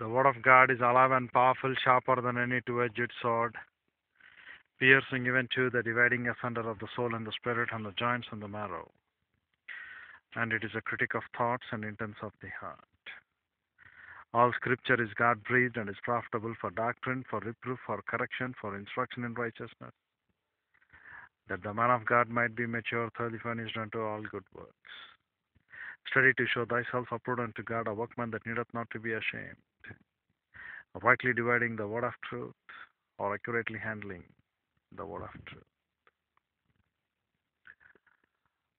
The word of God is alive and powerful, sharper than any two edged sword, piercing even to the dividing asunder of the soul and the spirit and the joints and the marrow. And it is a critic of thoughts and intents of the heart. All scripture is God breathed and is profitable for doctrine, for reproof, for correction, for instruction in righteousness, that the man of God might be mature, thoroughly furnished unto all good works. Study to show thyself approved unto God, a workman that needeth not to be ashamed, rightly dividing the word of truth, or accurately handling the word of truth.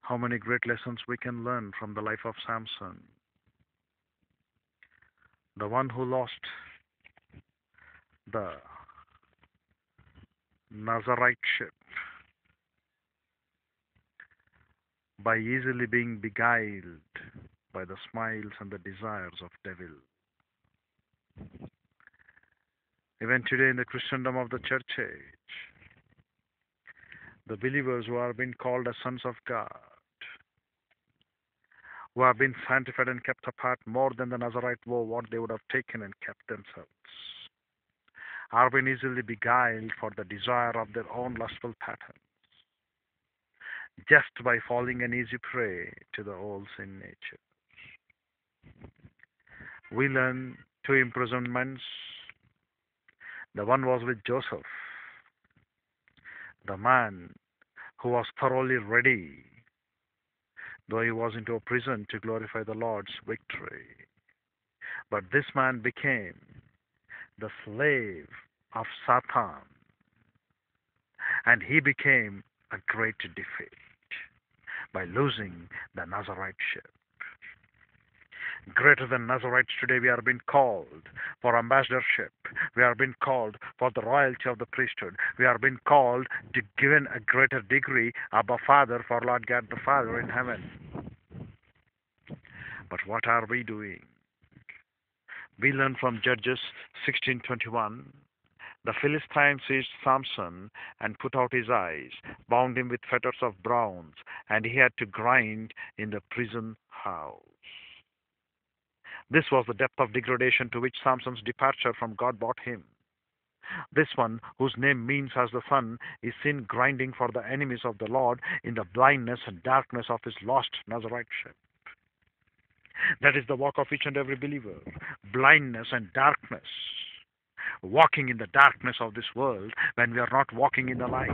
How many great lessons we can learn from the life of Samson, the one who lost the Nazarite ship by easily being beguiled by the smiles and the desires of devil. Even today in the Christendom of the church age, the believers who are being called as sons of God, who have been sanctified and kept apart more than the Nazarite were what they would have taken and kept themselves, are being easily beguiled for the desire of their own lustful patterns just by falling an easy prey to the old sin nature. We learn two imprisonments. The one was with Joseph, the man who was thoroughly ready, though he was into a prison to glorify the Lord's victory. But this man became the slave of Satan, and he became a great defeat by losing the Nazariteship. Greater than Nazarites today, we are being called for ambassadorship. We are being called for the royalty of the priesthood. We are being called to given a greater degree above Father for Lord God the Father in heaven. But what are we doing? We learn from Judges 16:21 the Philistines seized Samson and put out his eyes, bound him with fetters of bronze, and he had to grind in the prison house. This was the depth of degradation to which Samson's departure from God brought him. This one, whose name means as the sun, is seen grinding for the enemies of the Lord in the blindness and darkness of his lost Nazariteship. That is the walk of each and every believer blindness and darkness walking in the darkness of this world when we are not walking in the light.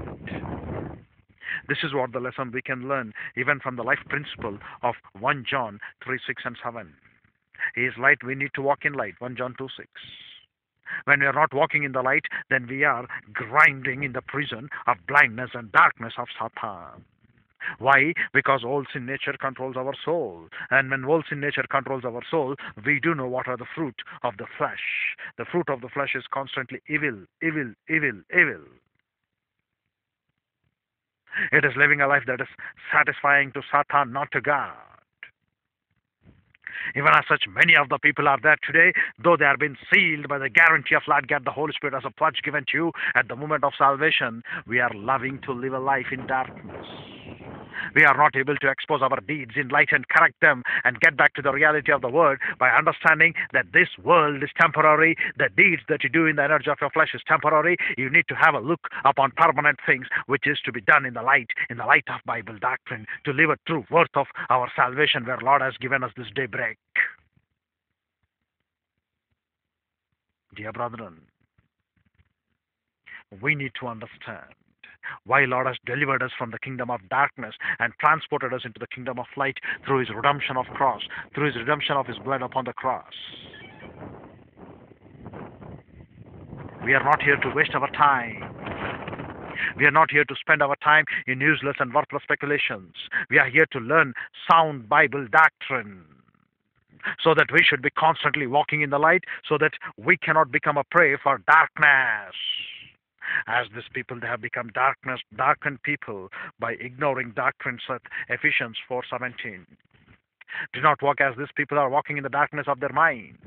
This is what the lesson we can learn even from the life principle of 1 John 3 6 and 7. He is light, we need to walk in light. 1 John 2 6. When we are not walking in the light, then we are grinding in the prison of blindness and darkness of Satan. Why? Because old sin nature controls our soul. And when old sin nature controls our soul, we do know what are the fruit of the flesh. The fruit of the flesh is constantly evil, evil, evil, evil. It is living a life that is satisfying to Satan, not to God. Even as such, many of the people are there today, though they have been sealed by the guarantee of Lord the Holy Spirit as a pledge given to you at the moment of salvation. We are loving to live a life in darkness. We are not able to expose our deeds in light and correct them and get back to the reality of the world by understanding that this world is temporary. The deeds that you do in the energy of your flesh is temporary. You need to have a look upon permanent things which is to be done in the light, in the light of Bible doctrine, to live a true worth of our salvation where Lord has given us this daybreak. Dear brethren, we need to understand why Lord has delivered us from the kingdom of darkness and transported us into the kingdom of light through his redemption of cross, through his redemption of his blood upon the cross. We are not here to waste our time. We are not here to spend our time in useless and worthless speculations. We are here to learn sound Bible doctrine so that we should be constantly walking in the light so that we cannot become a prey for darkness as these people they have become darkness darkened people by ignoring doctrines at Ephesians 4:17 do not walk as these people are walking in the darkness of their mind,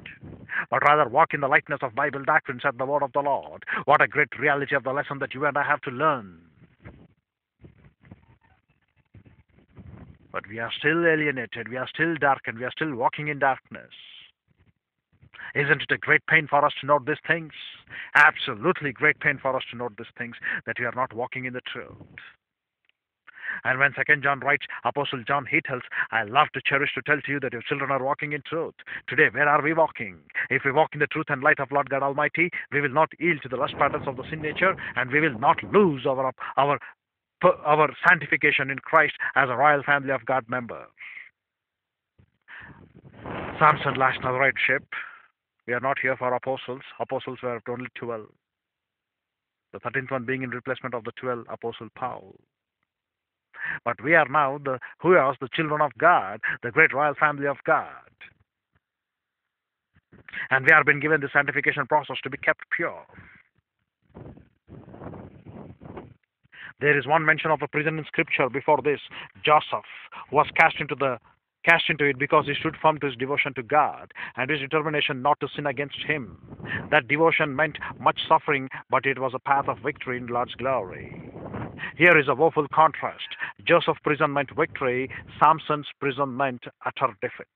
but rather walk in the lightness of Bible doctrines at the word of the Lord. What a great reality of the lesson that you and I have to learn. But we are still alienated, we are still darkened, we are still walking in darkness. Isn't it a great pain for us to note these things? Absolutely great pain for us to note these things that we are not walking in the truth. And when Second John writes, Apostle John, he tells, I love to cherish to tell to you that your children are walking in truth. Today, where are we walking? If we walk in the truth and light of Lord God Almighty, we will not yield to the lust patterns of the sin nature, and we will not lose our our our sanctification in Christ as a royal family of God members. Samson lashed right ship. We are not here for apostles. Apostles were only 12. The 13th one being in replacement of the 12 apostle Paul. But we are now the who are the children of God, the great royal family of God. And we have been given the sanctification process to be kept pure. There is one mention of a prison in scripture before this. Joseph was cast into the cast into it because he stood firm to his devotion to God and his determination not to sin against him. That devotion meant much suffering, but it was a path of victory in Lord's glory. Here is a woeful contrast. Joseph's prison meant victory, Samson's prison meant utter defeat.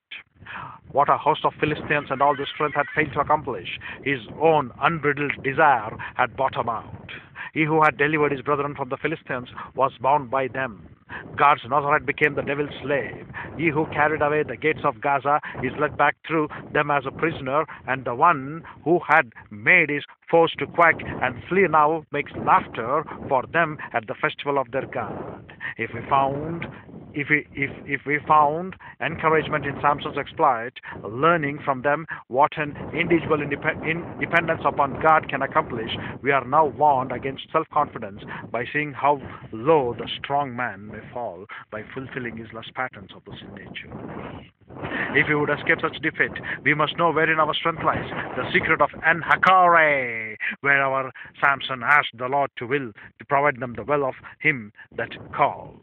What a host of Philistines and all the strength had failed to accomplish. His own unbridled desire had bottomed out. He who had delivered his brethren from the Philistines was bound by them. God's Nazarite became the devil's slave. He who carried away the gates of Gaza is led back through them as a prisoner, and the one who had made his foes to quack and flee now makes laughter for them at the festival of their God. If we found if we, if, if we found encouragement in Samson's exploit, learning from them what an individual independence upon God can accomplish, we are now warned against self confidence by seeing how low the strong man may fall by fulfilling his lust patterns of the sin nature. If we would escape such defeat, we must know wherein our strength lies, the secret of En-hakkore, where our Samson asked the Lord to will to provide them the will of him that called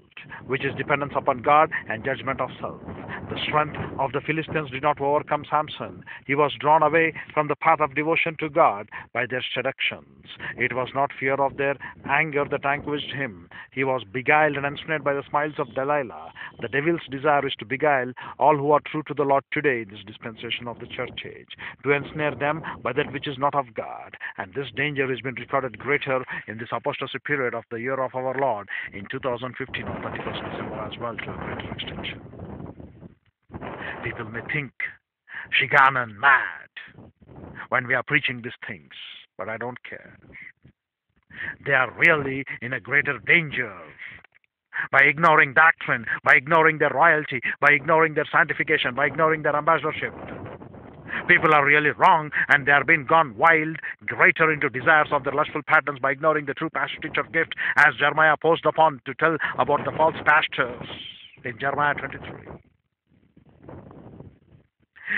which is dependence upon God and judgment of self. The strength of the Philistines did not overcome Samson. He was drawn away from the path of devotion to God by their seductions. It was not fear of their anger that vanquished him. He was beguiled and ensnared by the smiles of Delilah. The devil's desire is to beguile all who are true to the Lord today in this dispensation of the church age, to ensnare them by that which is not of God. And this danger has been recorded greater in this apostasy period of the year of our Lord in 2015 or 31st December as well to a greater extension. People may think Shiganan mad when we are preaching these things, but I don't care. They are really in a greater danger by ignoring doctrine, by ignoring their royalty, by ignoring their sanctification, by ignoring their ambassadorship. People are really wrong and they are being gone wild, greater into desires of their lustful patterns by ignoring the true pastor teacher gift, as Jeremiah posed upon to tell about the false pastors in Jeremiah 23.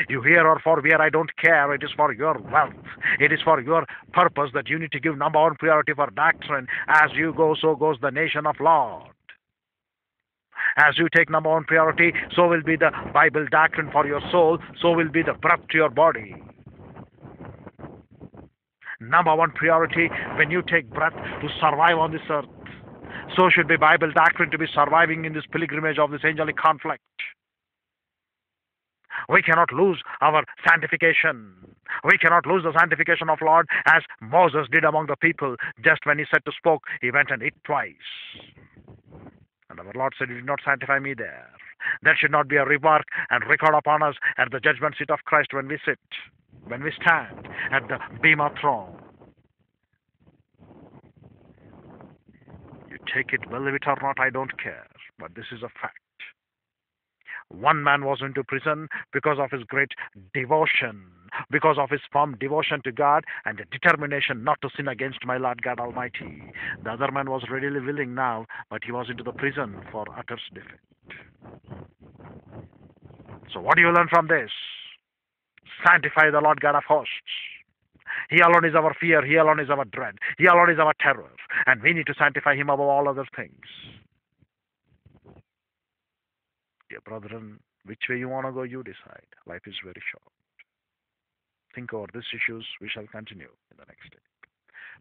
You hear or forbear, I don't care. It is for your wealth. It is for your purpose that you need to give number one priority for doctrine. As you go, so goes the nation of Lord. As you take number one priority, so will be the Bible doctrine for your soul, so will be the breath to your body. Number one priority when you take breath to survive on this earth. So should be Bible doctrine to be surviving in this pilgrimage of this angelic conflict. We cannot lose our sanctification. We cannot lose the sanctification of Lord as Moses did among the people. Just when he said to spoke, he went and ate twice. And our Lord said, You did not sanctify me there. That should not be a remark and record upon us at the judgment seat of Christ when we sit, when we stand at the Bema throne. You take it, believe it or not, I don't care. But this is a fact. One man was into prison because of his great devotion, because of his firm devotion to God and the determination not to sin against my Lord God Almighty. The other man was readily willing now, but he was into the prison for utter defeat. So, what do you learn from this? Sanctify the Lord God of hosts. He alone is our fear. He alone is our dread. He alone is our terror. And we need to sanctify Him above all other things. Dear brethren, which way you want to go, you decide. Life is very short. Think over these issues. We shall continue in the next day.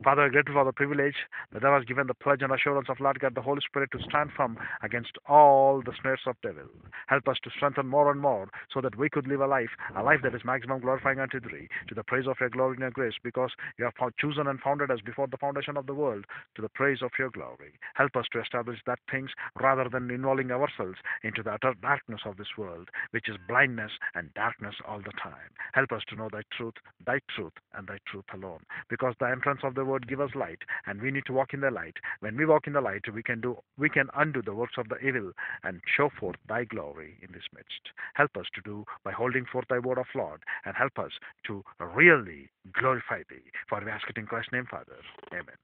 Father, grateful for the privilege that thou hast given the pledge and assurance of Lord God, the Holy Spirit, to stand firm against all the snares of devil. Help us to strengthen more and more so that we could live a life, a life that is maximum glorifying unto thee, to the praise of your glory and your grace, because you have chosen and founded us before the foundation of the world to the praise of your glory. Help us to establish that things rather than involving ourselves into the utter darkness of this world, which is blindness and darkness all the time. Help us to know thy truth, thy truth, and thy truth alone. Because the entrance of the word give us light, and we need to walk in the light. When we walk in the light, we can do we can undo the works of the evil and show forth thy glory in this midst. Help us to do by holding forth thy word of Lord, and help us to really glorify thee. For we ask it in Christ's name, Father. Amen.